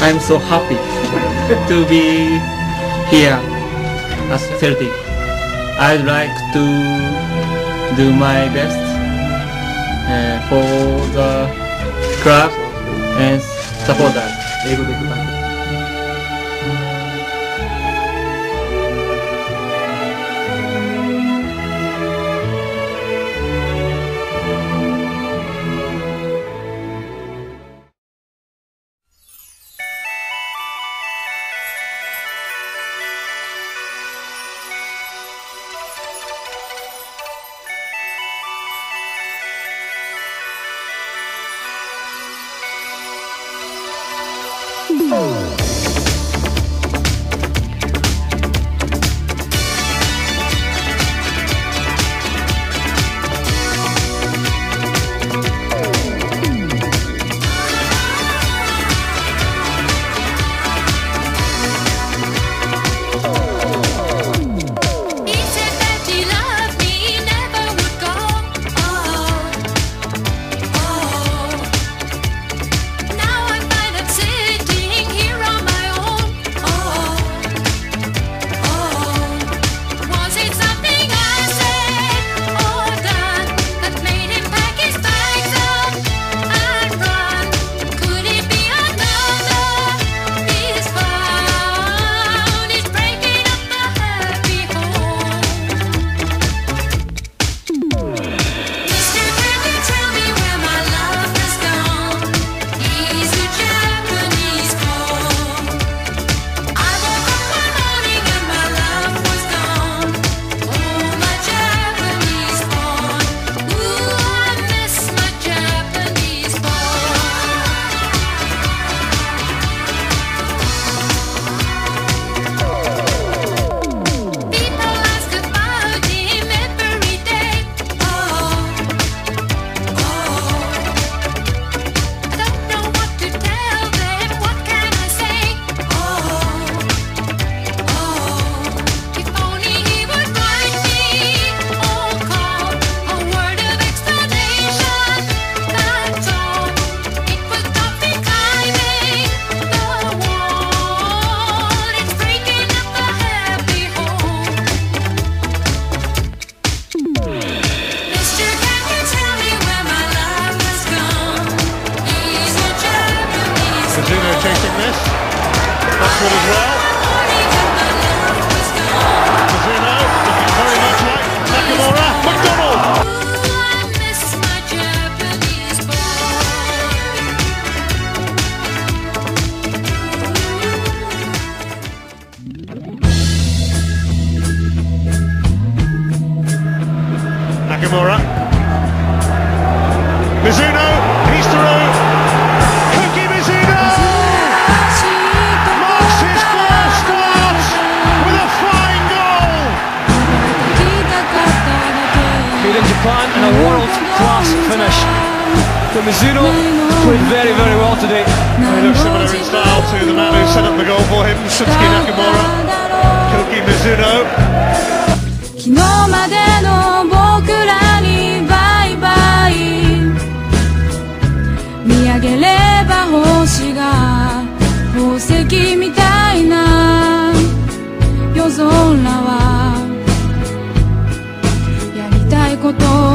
I'm so happy to be here at Celtic. I'd like to do my best uh, for the club and support supporters. 英 One as well. Mizuno very Nakamura. McDonald! Nakamura. Mizuno, Japan and a world-class finish. The Mizuno played very, very well today. They look similar in style to the man who set up the goal for him, Sutsuki Nakamura. Koki Mizuno. 昨日までの僕らにバイバイ見上げれば星が宝石みたいな夜空は poco.